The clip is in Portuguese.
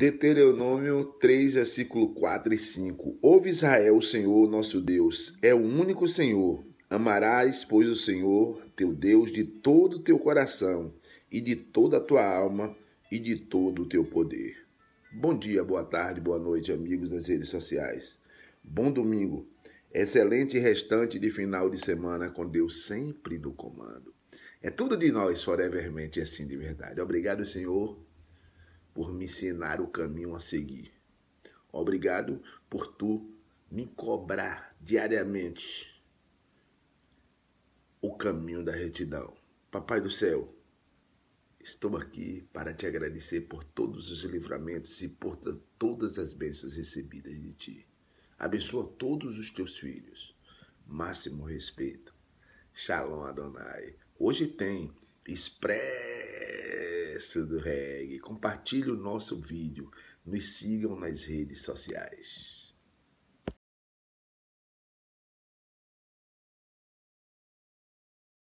Deuteronômio 3, versículo 4 e 5. Ouve Israel, o Senhor nosso Deus, é o único Senhor. Amarás, pois, o Senhor, teu Deus, de todo o teu coração, e de toda a tua alma, e de todo o teu poder. Bom dia, boa tarde, boa noite, amigos das redes sociais. Bom domingo. Excelente restante de final de semana com Deus sempre no comando. É tudo de nós, forevermente, assim de verdade. Obrigado, Senhor por me ensinar o caminho a seguir. Obrigado por tu me cobrar diariamente o caminho da retidão. Papai do céu, estou aqui para te agradecer por todos os livramentos e por todas as bênçãos recebidas de ti. Abençoa todos os teus filhos. Máximo respeito. Shalom Adonai. Hoje tem expresso Do Reggae. Compartilhe o nosso vídeo. Nos sigam nas redes sociais.